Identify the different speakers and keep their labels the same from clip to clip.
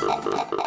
Speaker 1: Blah, blah, blah.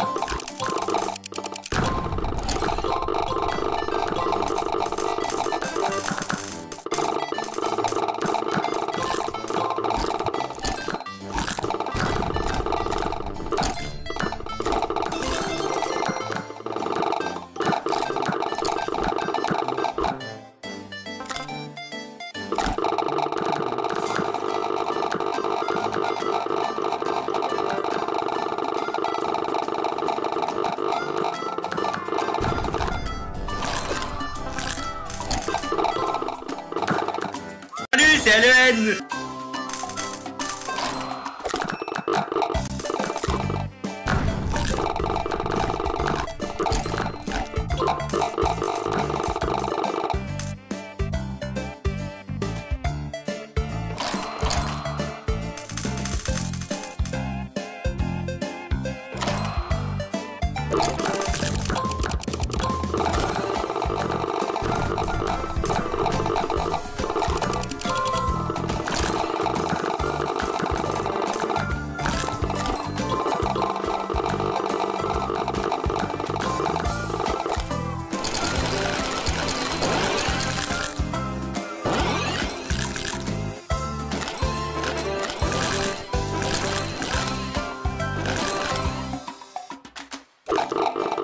Speaker 2: again! you Thank you.